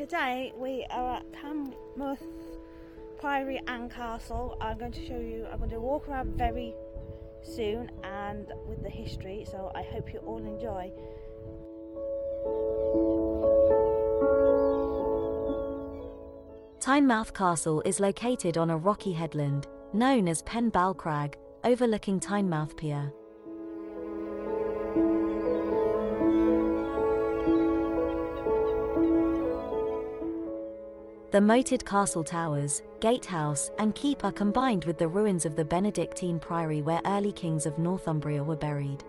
Today we are at Tynemouth Priory and Castle. I'm going to show you, I'm going to walk around very soon and with the history, so I hope you all enjoy. Tynemouth Castle is located on a rocky headland, known as Pen Bal Crag, overlooking Tynemouth Pier. The moated castle towers, gatehouse, and keep are combined with the ruins of the Benedictine priory where early kings of Northumbria were buried.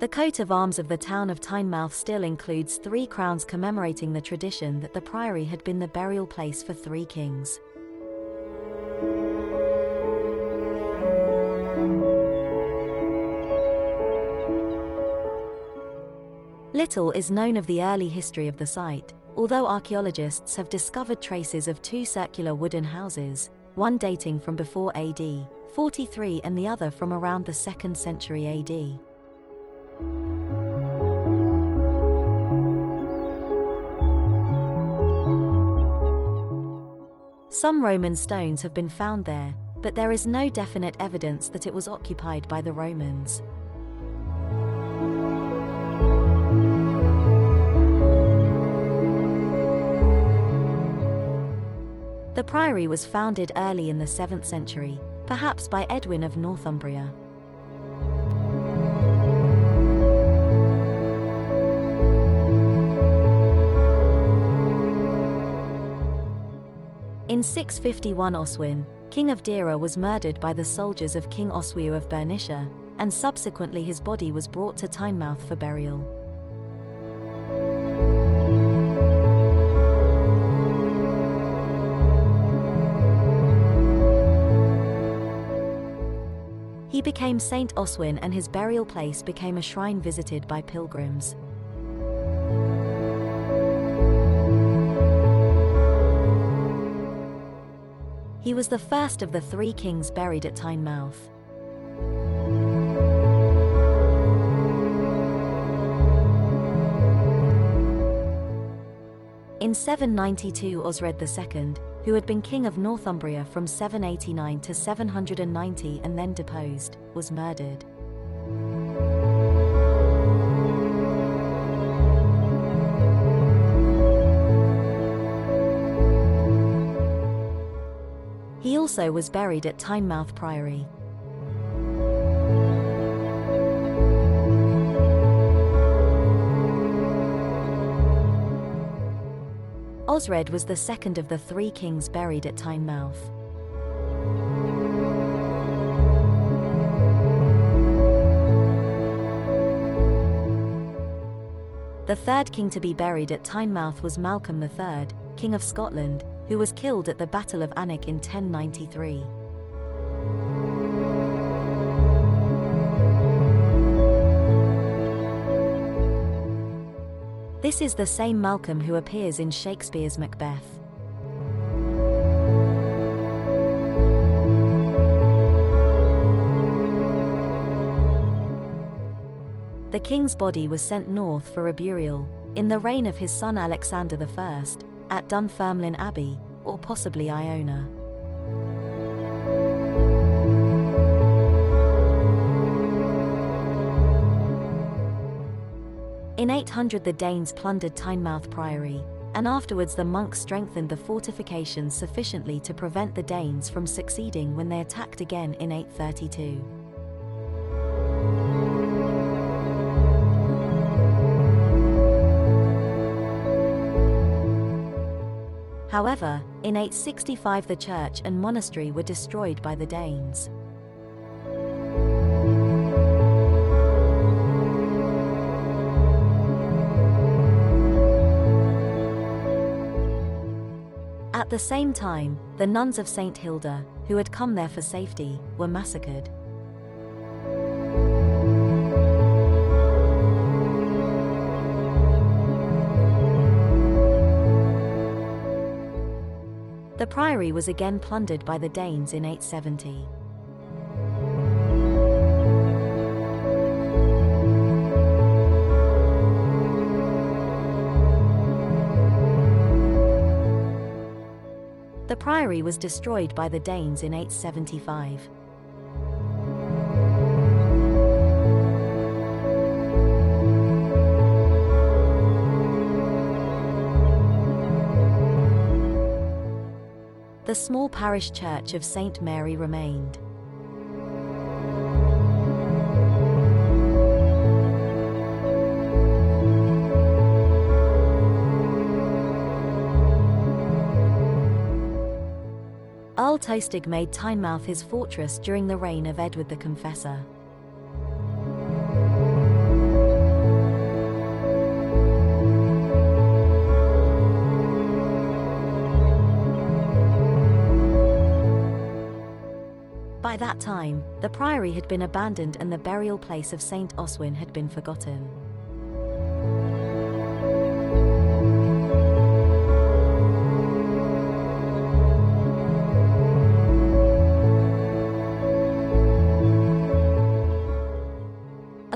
The coat of arms of the town of Tynemouth still includes three crowns commemorating the tradition that the priory had been the burial place for three kings. Little is known of the early history of the site, although archaeologists have discovered traces of two circular wooden houses, one dating from before AD 43 and the other from around the 2nd century AD. Some Roman stones have been found there, but there is no definite evidence that it was occupied by the Romans. The priory was founded early in the 7th century, perhaps by Edwin of Northumbria. In 651 Oswin, king of Deira was murdered by the soldiers of King Oswiu of Bernicia, and subsequently his body was brought to Tynemouth for burial. Became Saint Oswin and his burial place became a shrine visited by pilgrims. He was the first of the three kings buried at Tynemouth. In 792 Osred II, who had been king of Northumbria from 789 to 790 and then deposed, was murdered. He also was buried at Tynemouth Priory. Osred was the second of the three kings buried at Tynemouth. The third king to be buried at Tynemouth was Malcolm III, King of Scotland, who was killed at the Battle of Alnwick in 1093. This is the same Malcolm who appears in Shakespeare's Macbeth. The king's body was sent north for a burial, in the reign of his son Alexander I, at Dunfermline Abbey, or possibly Iona. In 800 the Danes plundered Tynemouth Priory, and afterwards the monks strengthened the fortifications sufficiently to prevent the Danes from succeeding when they attacked again in 832. However, in 865 the church and monastery were destroyed by the Danes. The same time, the nuns of St. Hilda, who had come there for safety, were massacred. The priory was again plundered by the Danes in 870. The priory was destroyed by the Danes in 875. The small parish church of St. Mary remained. Tostig made Tynemouth his fortress during the reign of Edward the Confessor. By that time, the priory had been abandoned and the burial place of Saint Oswin had been forgotten.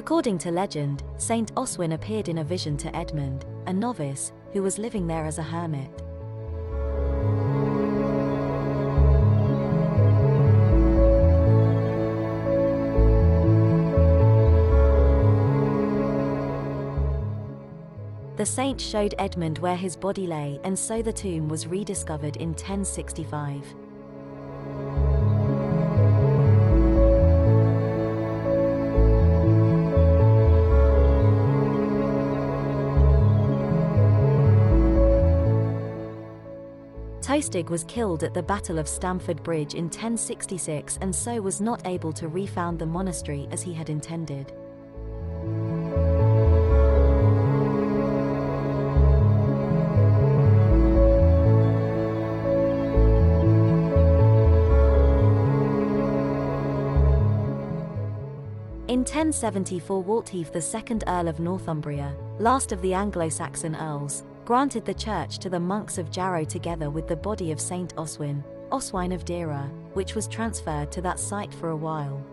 According to legend, Saint Oswin appeared in a vision to Edmund, a novice, who was living there as a hermit. The saint showed Edmund where his body lay, and so the tomb was rediscovered in 1065. Tostig was killed at the Battle of Stamford Bridge in 1066 and so was not able to refound the monastery as he had intended. In 1074 Waltheof second Earl of Northumbria, last of the Anglo-Saxon earls, granted the church to the monks of Jarrow together with the body of Saint Oswin, Oswine of Deira, which was transferred to that site for a while.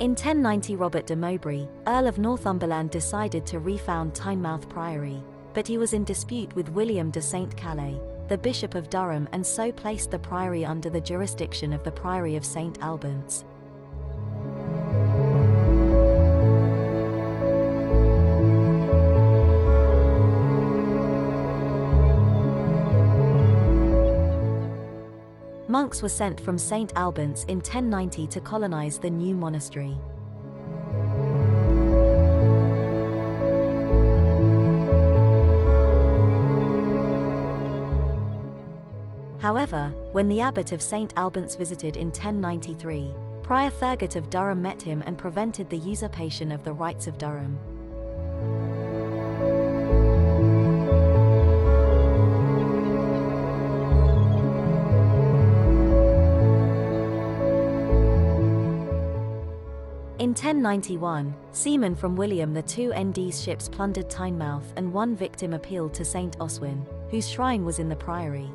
In 1090 Robert de Mowbray, Earl of Northumberland decided to refound Tynemouth Priory, but he was in dispute with William de St. Calais, the Bishop of Durham and so placed the priory under the jurisdiction of the Priory of St. Albans. Monks were sent from St. Albans in 1090 to colonize the new monastery. However, when the abbot of St. Albans visited in 1093, Prior Thurgot of Durham met him and prevented the usurpation of the rights of Durham. In 1091, seamen from William the Two ND's ships plundered Tynemouth and one victim appealed to St. Oswin, whose shrine was in the priory.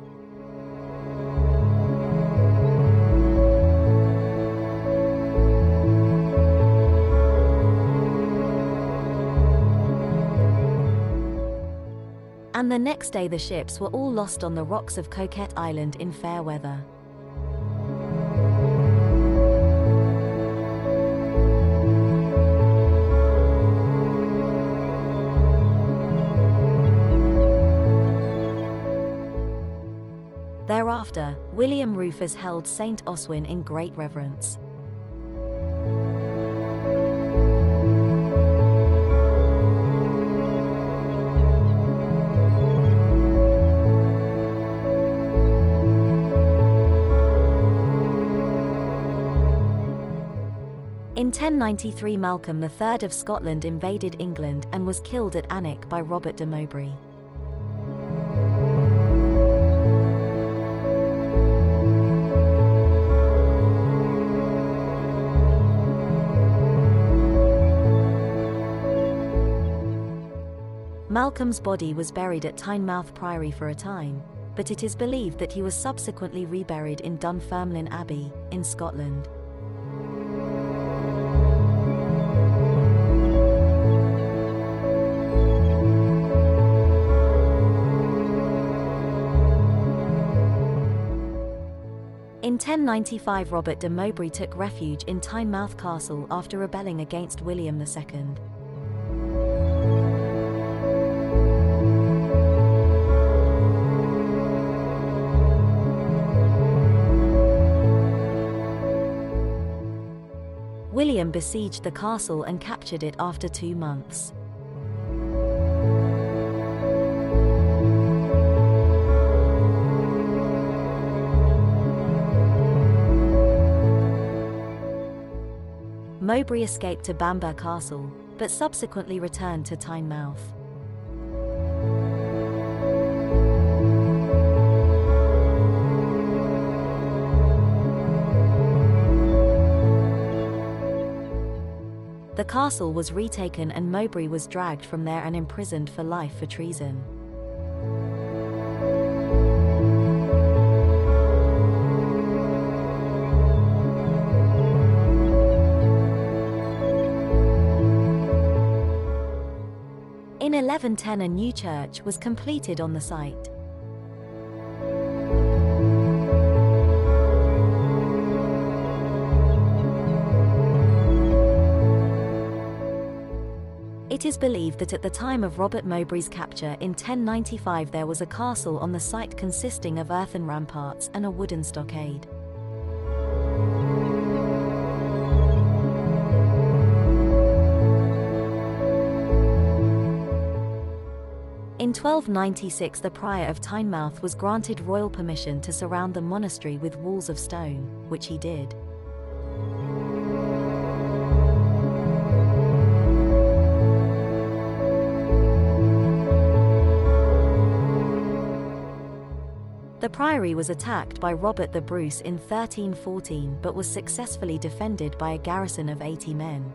And the next day the ships were all lost on the rocks of Coquet Island in fair weather. Thereafter, William Rufus held St. Oswin in great reverence. 1093 Malcolm III of Scotland invaded England and was killed at Alnwick by Robert de Mowbray. Malcolm's body was buried at Tynemouth Priory for a time, but it is believed that he was subsequently reburied in Dunfermline Abbey, in Scotland. 1095 Robert de Mowbray took refuge in Tynemouth Castle after rebelling against William II. William besieged the castle and captured it after two months. Mowbray escaped to Bamburgh Castle, but subsequently returned to Tynemouth. The castle was retaken and Mowbray was dragged from there and imprisoned for life for treason. 1110 a new church was completed on the site. It is believed that at the time of Robert Mowbray's capture in 1095 there was a castle on the site consisting of earthen ramparts and a wooden stockade. In 1296 the prior of Tynemouth was granted royal permission to surround the monastery with walls of stone, which he did. The priory was attacked by Robert the Bruce in 1314 but was successfully defended by a garrison of 80 men.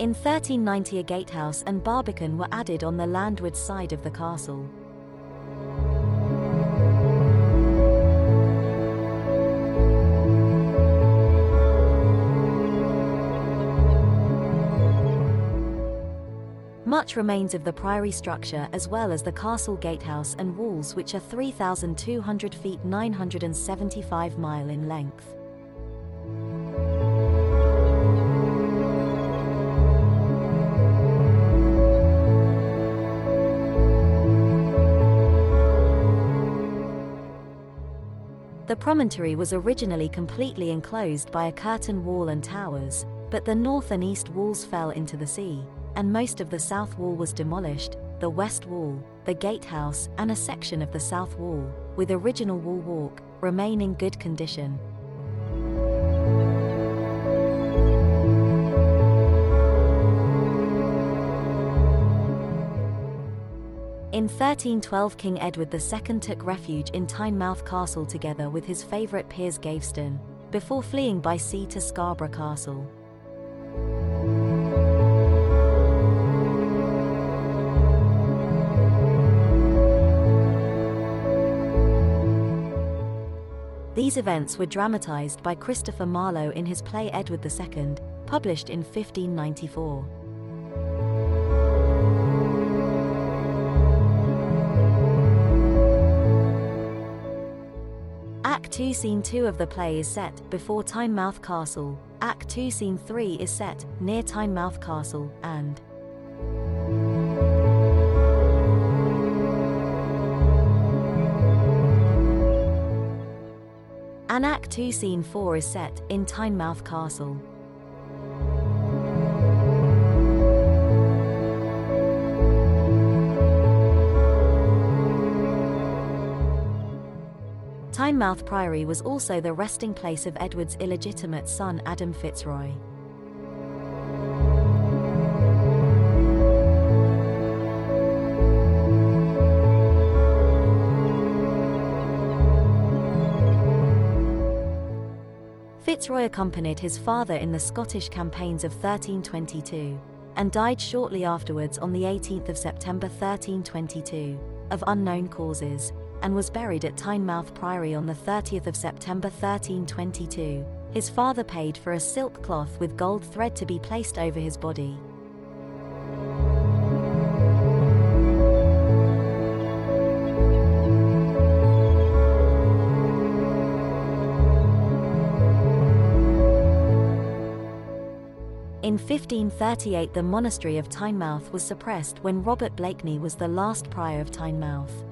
In 1390 a gatehouse and barbican were added on the landward side of the castle. Much remains of the priory structure as well as the castle gatehouse and walls which are 3,200 feet 975 mile in length. The promontory was originally completely enclosed by a curtain wall and towers, but the north and east walls fell into the sea, and most of the south wall was demolished, the west wall, the gatehouse, and a section of the south wall, with original wall walk, remain in good condition. In 1312 King Edward II took refuge in Tynemouth Castle together with his favourite Piers Gaveston, before fleeing by sea to Scarborough Castle. These events were dramatised by Christopher Marlowe in his play Edward II, published in 1594. 2 Scene 2 of the play is set before Tynemouth Castle, Act 2 Scene 3 is set near Tynemouth Castle, and An Act 2 Scene 4 is set in Tynemouth Castle. Tynemouth Priory was also the resting place of Edward's illegitimate son Adam Fitzroy. Fitzroy accompanied his father in the Scottish campaigns of 1322 and died shortly afterwards on the 18th of September 1322 of unknown causes and was buried at Tynemouth Priory on the 30th of September 1322 his father paid for a silk cloth with gold thread to be placed over his body. In 1538 the monastery of Tynemouth was suppressed when Robert Blakeney was the last prior of Tynemouth.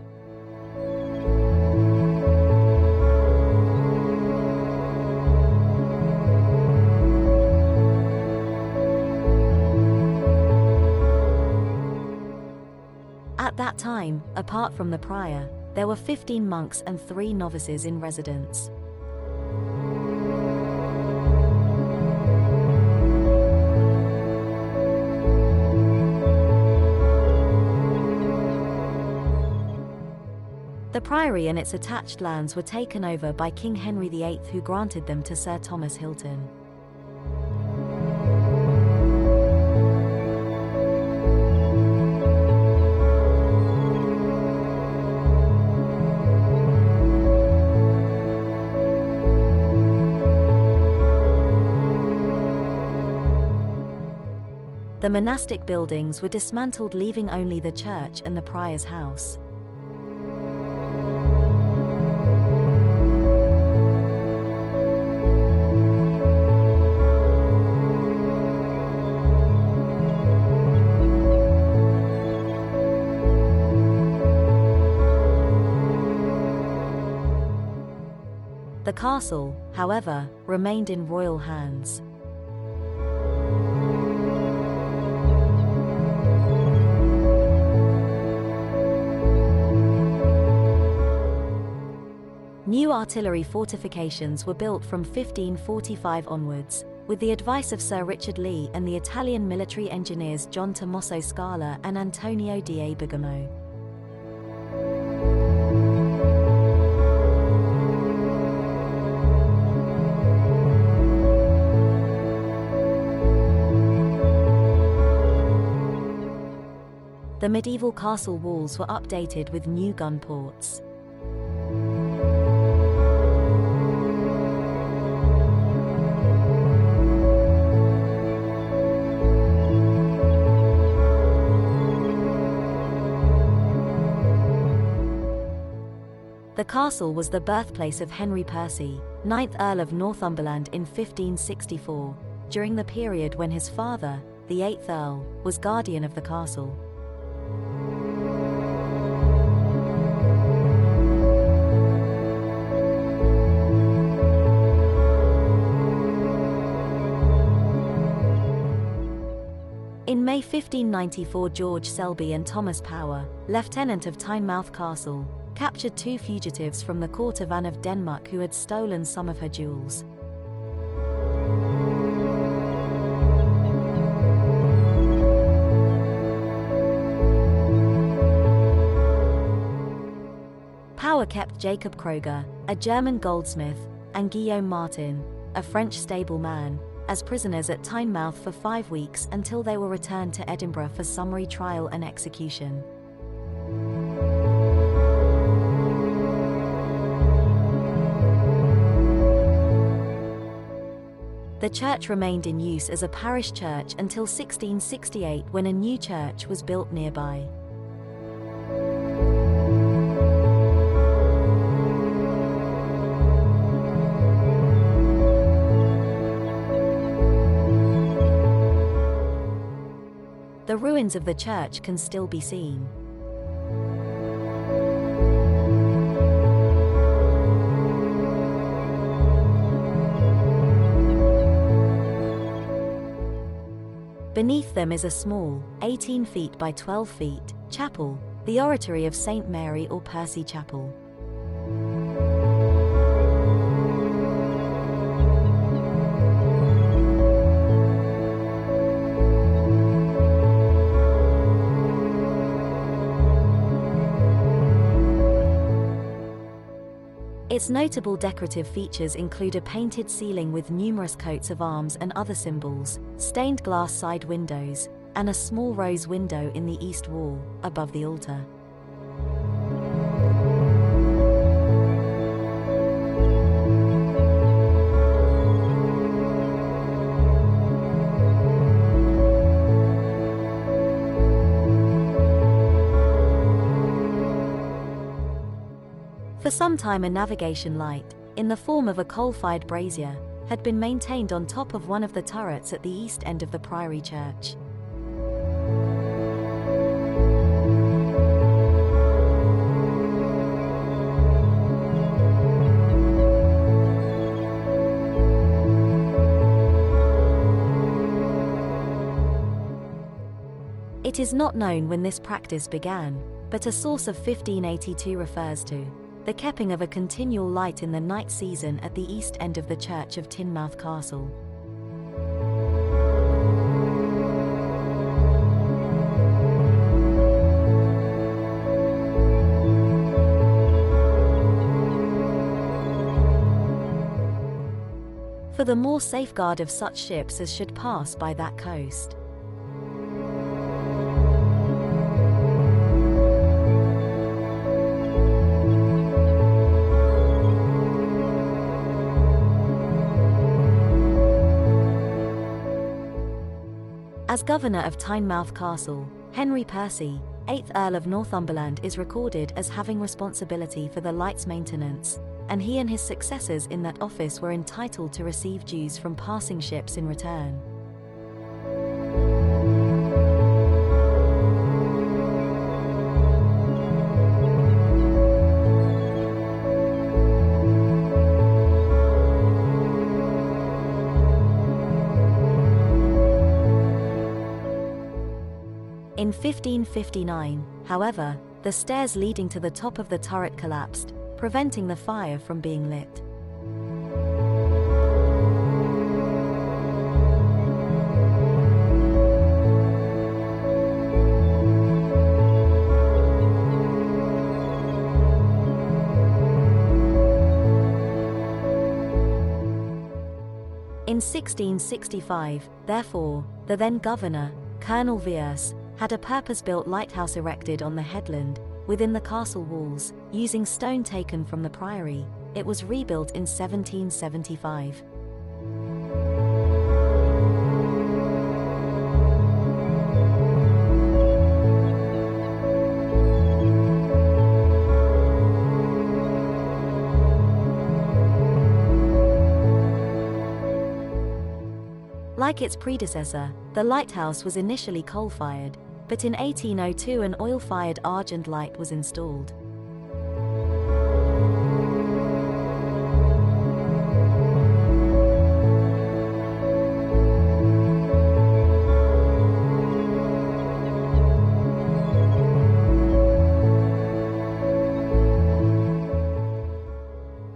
Time, apart from the prior, there were 15 monks and 3 novices in residence. The priory and its attached lands were taken over by King Henry VIII, who granted them to Sir Thomas Hilton. The monastic buildings were dismantled, leaving only the church and the prior's house. The castle, however, remained in royal hands. Artillery fortifications were built from 1545 onwards, with the advice of Sir Richard Lee and the Italian military engineers John Tommaso Scala and Antonio da Bergamo. The medieval castle walls were updated with new gun ports. The castle was the birthplace of Henry Percy, 9th Earl of Northumberland in 1564, during the period when his father, the 8th Earl, was guardian of the castle. In May 1594 George Selby and Thomas Power, lieutenant of Tynemouth Castle, captured two fugitives from the court of Anne of Denmark who had stolen some of her jewels. Power kept Jacob Kroger, a German goldsmith, and Guillaume Martin, a French stableman, as prisoners at Tynemouth for five weeks until they were returned to Edinburgh for summary trial and execution. The church remained in use as a parish church until 1668 when a new church was built nearby. The ruins of the church can still be seen. Beneath them is a small, 18 feet by 12 feet, chapel, the Oratory of St. Mary or Percy Chapel. Its notable decorative features include a painted ceiling with numerous coats of arms and other symbols, stained glass side windows, and a small rose window in the east wall, above the altar. For some time, a navigation light, in the form of a coal fired brazier, had been maintained on top of one of the turrets at the east end of the Priory Church. It is not known when this practice began, but a source of 1582 refers to the keeping of a continual light in the night season at the east end of the church of Tynemouth Castle. For the more safeguard of such ships as should pass by that coast. Governor of Tynemouth Castle, Henry Percy, 8th Earl of Northumberland is recorded as having responsibility for the light's maintenance, and he and his successors in that office were entitled to receive dues from passing ships in return. 1559, however, the stairs leading to the top of the turret collapsed, preventing the fire from being lit. In 1665, therefore, the then governor, Colonel Villiers, had a purpose built lighthouse erected on the headland, within the castle walls, using stone taken from the priory. It was rebuilt in 1775. Like its predecessor, the lighthouse was initially coal fired, but in 1802 an oil fired Argand light was installed.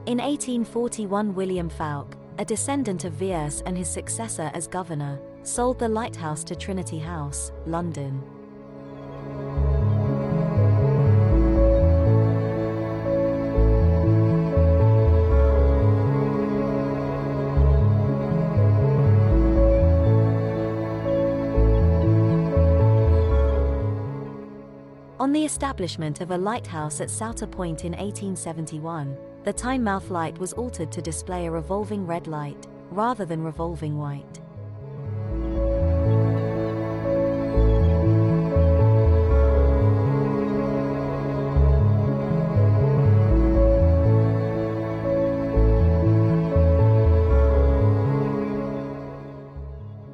In 1841, William Fowke, a descendant of Villiers and his successor as governor, sold the lighthouse to Trinity House, London. On the establishment of a lighthouse at Souter Point in 1871, the Tynemouth light was altered to display a revolving red light, rather than revolving white.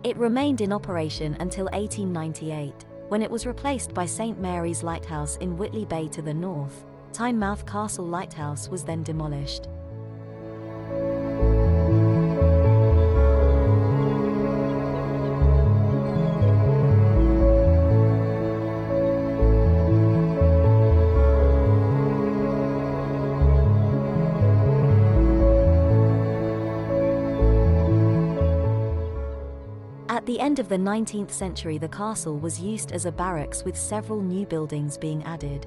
It remained in operation until 1898, when it was replaced by St. Mary's Lighthouse in Whitley Bay to the north. Tynemouth Castle Lighthouse was then demolished. The 19th century, the castle was used as a barracks with several new buildings being added.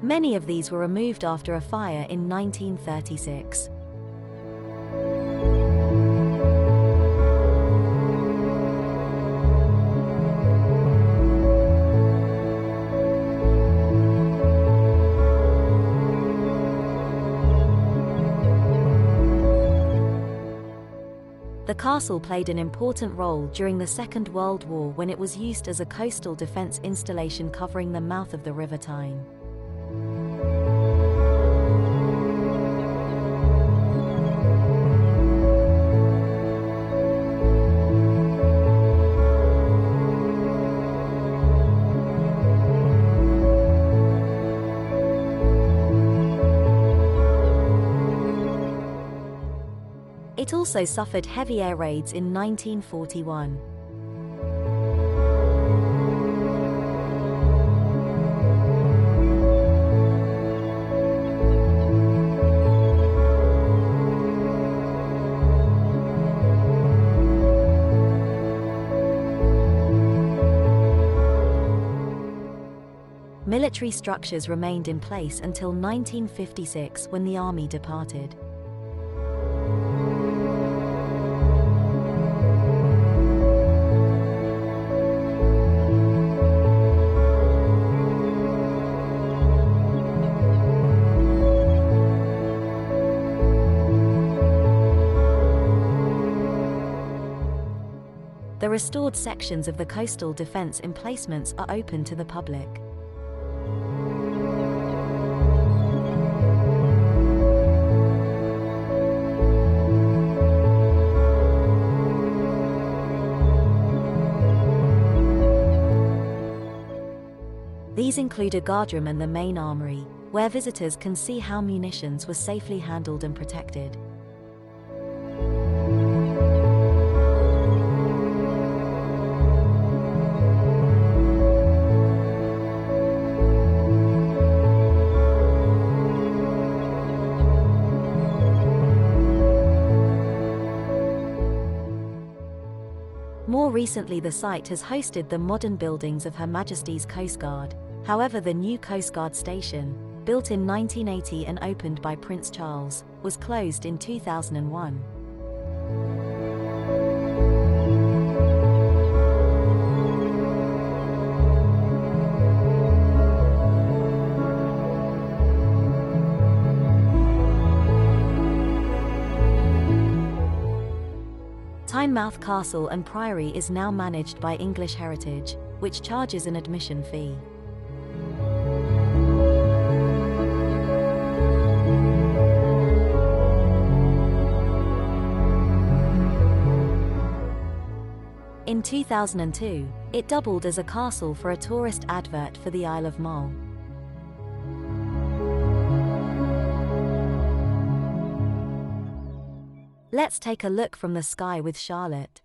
Many of these were removed after a fire in 1936. Castle played an important role during the Second World War when it was used as a coastal defense installation covering the mouth of the River Tyne. It also suffered heavy air raids in 1941. Military structures remained in place until 1956 when the army departed. Restored sections of the coastal defense emplacements are open to the public. These include a guardroom and the main armory, where visitors can see how munitions were safely handled and protected. Recently, the site has hosted the modern buildings of Her Majesty's Coast Guard. However, the new Coast Guard station, built in 1980 and opened by Prince Charles, was closed in 2001. Tynemouth Castle and Priory is now managed by English Heritage, which charges an admission fee. In 2002, it doubled as a castle for a tourist advert for the Isle of Mull. Let's take a look from the sky with Charlotte.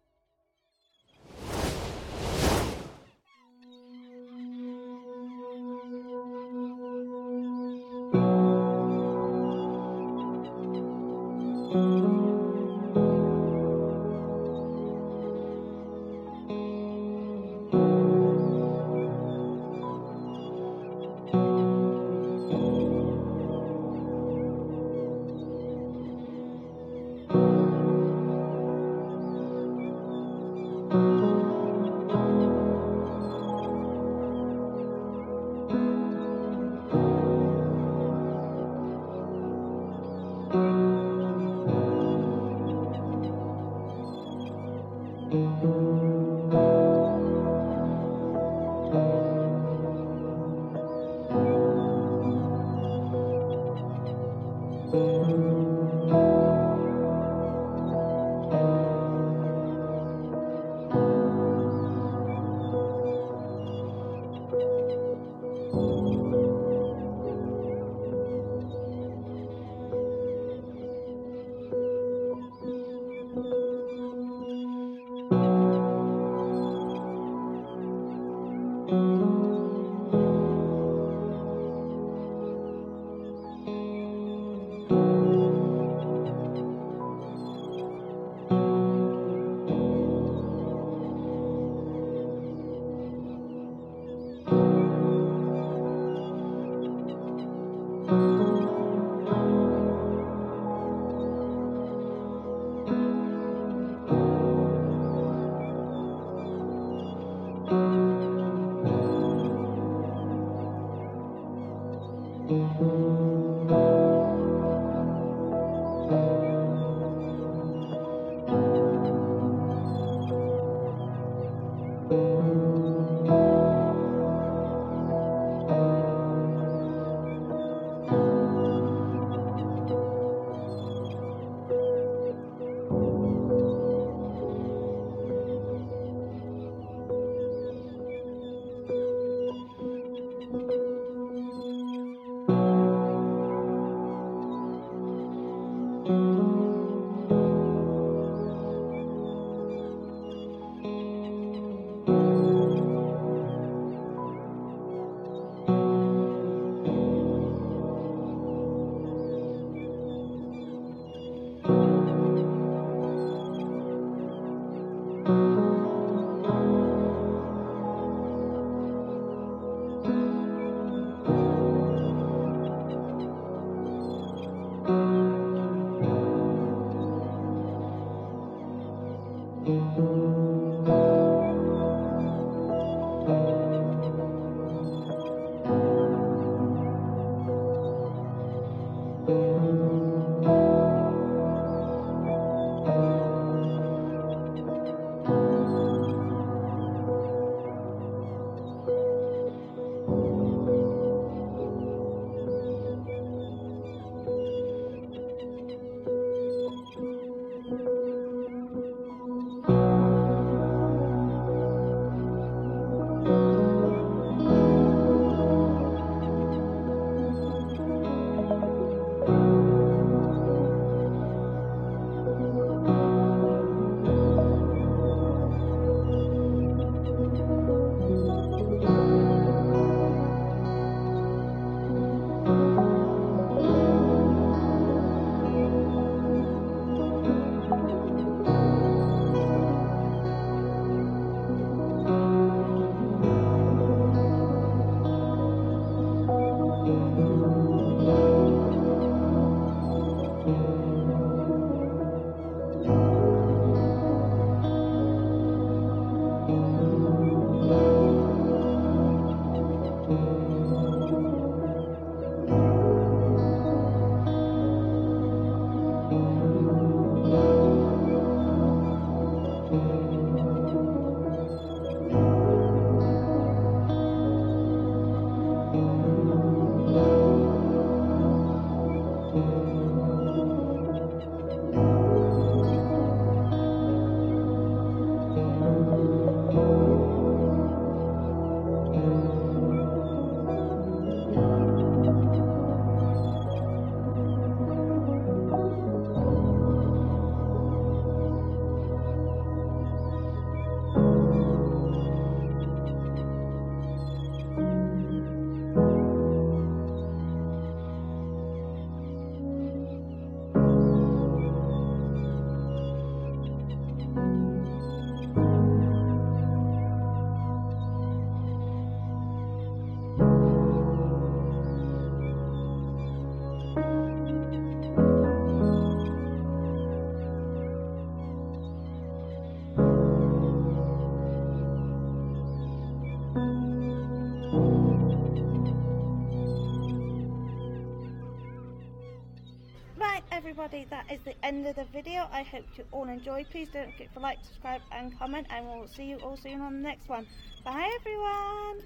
everybody, that is the end of the video. I hope you all enjoyed. Please don't forget to like, subscribe, and comment, and we'll see you all soon on the next one. Bye, everyone.